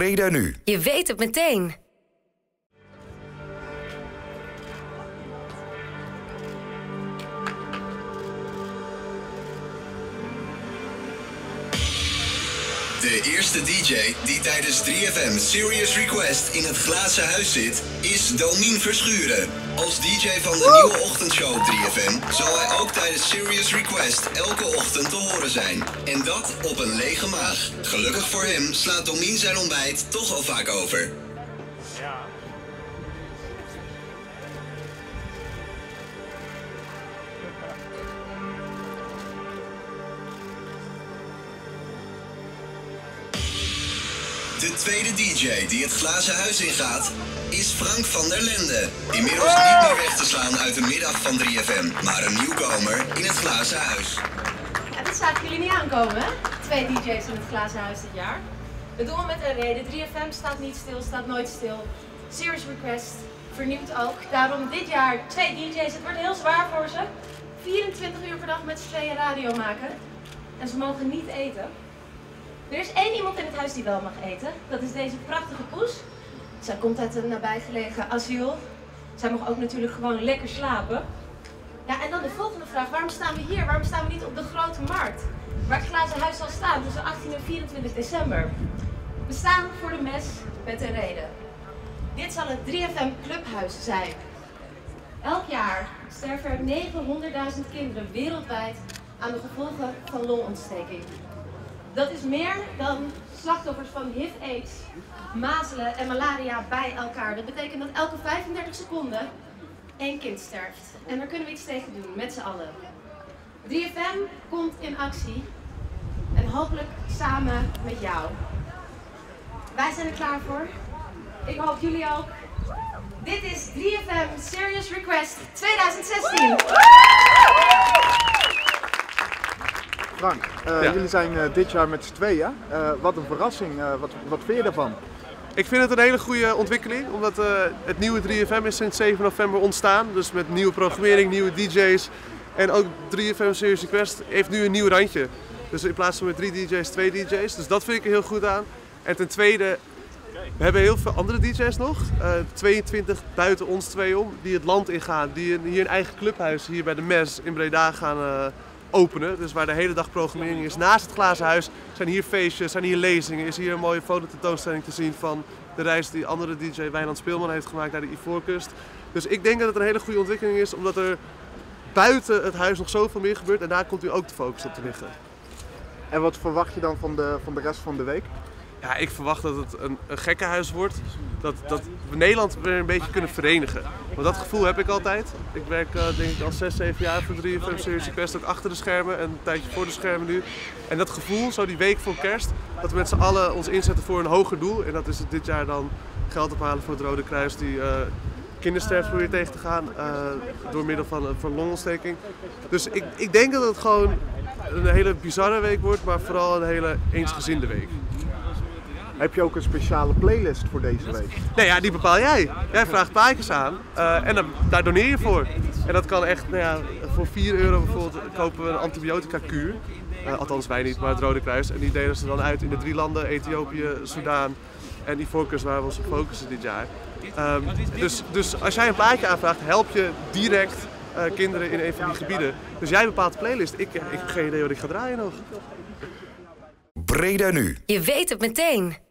Breda nu. Je weet het meteen. De eerste DJ die tijdens 3FM Serious Request in het glazen huis zit, is Domien Verschuren. Als DJ van de nieuwe ochtendshow 3FM zal hij ook tijdens Serious Request elke ochtend te horen zijn. En dat op een lege maag. Gelukkig voor hem slaat Domien zijn ontbijt toch al vaak over. De tweede DJ die het glazen huis ingaat is Frank van der Lende. Inmiddels niet meer weg te slaan uit de middag van 3FM, maar een nieuwkomer in het glazen huis. Ja, dat zagen jullie niet aankomen, hè? Twee DJ's in het glazen huis dit jaar. Dat doen we met een reden. 3FM staat niet stil, staat nooit stil. Serious Request vernieuwt ook. Daarom dit jaar twee DJ's. Het wordt heel zwaar voor ze. 24 uur per dag met z'n radio maken. En ze mogen niet eten. Er is één iemand in het huis die wel mag eten. Dat is deze prachtige poes. Zij komt uit een nabijgelegen asiel. Zij mag ook natuurlijk gewoon lekker slapen. Ja, en dan de volgende vraag. Waarom staan we hier? Waarom staan we niet op de grote markt? Waar het glazen huis zal staan tussen 18 en 24 december. We staan voor de mes met een reden. Dit zal het 3FM Clubhuis zijn. Elk jaar sterven er 900.000 kinderen wereldwijd aan de gevolgen van longontsteking. Dat is meer dan slachtoffers van HIV, AIDS, mazelen en malaria bij elkaar. Dat betekent dat elke 35 seconden één kind sterft. En daar kunnen we iets tegen doen, met z'n allen. 3FM komt in actie. En hopelijk samen met jou. Wij zijn er klaar voor. Ik hoop jullie ook. Dit is 3FM Serious Request 2016. Eh, Ja. jullie zijn eh, dit jaar met z'n tweeën. Eh, wat een verrassing. Wat, wat vind je daarvan? Ik vind het een hele goede ontwikkeling, omdat het nieuwe 3FM is sinds 7 november ontstaan. Dus met nieuwe programmering, nieuwe DJ's. En ook 3FM Serious Request heeft nu een nieuw randje. Dus in plaats van met drie DJ's, twee DJ's. Dus dat vind ik er heel goed aan. En ten tweede, we hebben heel veel andere DJ's nog. eh, 22 buiten ons twee om, die het land ingaan. Die hier een eigen clubhuis hier bij de MES in Breda gaan openen. Dus waar de hele dag programmering is. Naast het glazen huis zijn hier feestjes, zijn hier lezingen. Is hier een mooie fototentoonstelling te zien van de reis die andere DJ Wijnand Speelman heeft gemaakt naar de Ivoorkust. Dus ik denk dat het een hele goede ontwikkeling is, omdat er buiten het huis nog zoveel meer gebeurt. En daar komt nu ook de focus op te liggen. En wat verwacht je dan van de, van de rest van de week? Ja, ik verwacht dat het een, een gekkenhuis wordt. Dat, dat we Nederland weer een beetje kunnen verenigen. Want dat gevoel heb ik altijd. Ik werk eh, denk ik al 6, 7 jaar voor 3FM Serious Request. Ook achter de schermen en een tijdje voor de schermen nu. En dat gevoel, zo die week voor kerst, dat we met z'n allen ons inzetten voor een hoger doel. En dat is dit jaar dan geld ophalen voor het Rode Kruis. Die eh kindersterfte probeert tegen te gaan eh, door middel van, van longontsteking. Dus ik, ik denk dat het gewoon een hele bizarre week wordt, maar vooral een hele eensgezinde week. Heb je ook een speciale playlist voor deze week? Nee, ja, die bepaal jij. Jij vraagt plaatjes aan eh, en dan, daar doneer je voor. En dat kan echt, nou ja, voor 4 euro bijvoorbeeld kopen we een antibiotica-kuur. Eh, althans wij niet, maar het Rode Kruis. En die delen ze dan uit in de drie landen, Ethiopië, Soudaan en Ivoorkust, waar we ons op focussen dit jaar. Ehm, dus, dus als jij een plaatje aanvraagt, help je direct eh, kinderen in een van die gebieden. Dus jij bepaalt de playlist. Ik, ik heb geen idee wat ik ga draaien nog. Breda nu. Je weet het meteen.